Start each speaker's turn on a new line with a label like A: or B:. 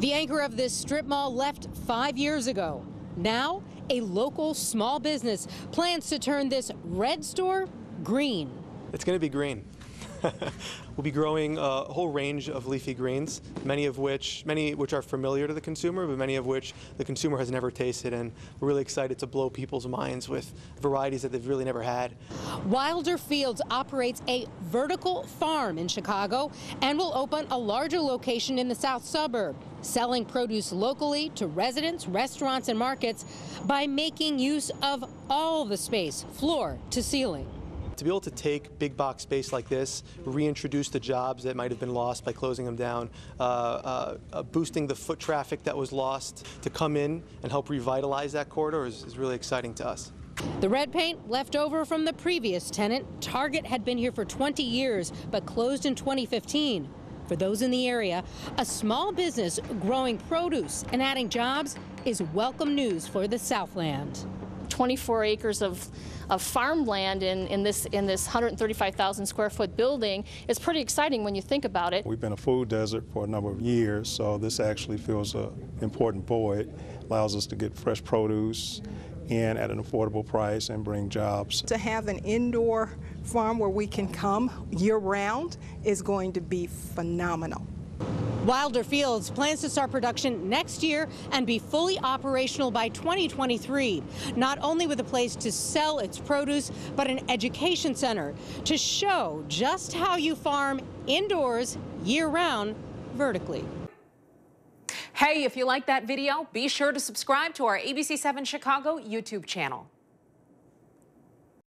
A: The anchor of this strip mall left five years ago. Now, a local small business plans to turn this red store green.
B: It's going to be green. we'll be growing a whole range of leafy greens, many of which many which are familiar to the consumer, but many of which the consumer has never tasted. And we're really excited to blow people's minds with varieties that they've really never had.
A: Wilder Fields operates a vertical farm in Chicago and will open a larger location in the south suburb, selling produce locally to residents, restaurants, and markets by making use of all the space, floor to ceiling
B: to be able to take big box space like this, reintroduce the jobs that might have been lost by closing them down, uh, uh, uh, boosting the foot traffic that was lost, to come in and help revitalize that corridor is, is really exciting to us.
A: The red paint left over from the previous tenant. Target had been here for 20 years, but closed in 2015. For those in the area, a small business growing produce and adding jobs is welcome news for the Southland.
C: 24 acres of, of farmland in, in this in this 135,000 square foot building is pretty exciting when you think about it.
D: We've been a food desert for a number of years, so this actually fills an important void, allows us to get fresh produce in at an affordable price and bring jobs.
E: To have an indoor farm where we can come year round is going to be phenomenal.
A: Wilder Fields plans to start production next year and be fully operational by 2023, not only with a place to sell its produce, but an education center to show just how you farm indoors year-round vertically.
F: Hey, if you like that video, be sure to subscribe to our ABC7 Chicago YouTube channel.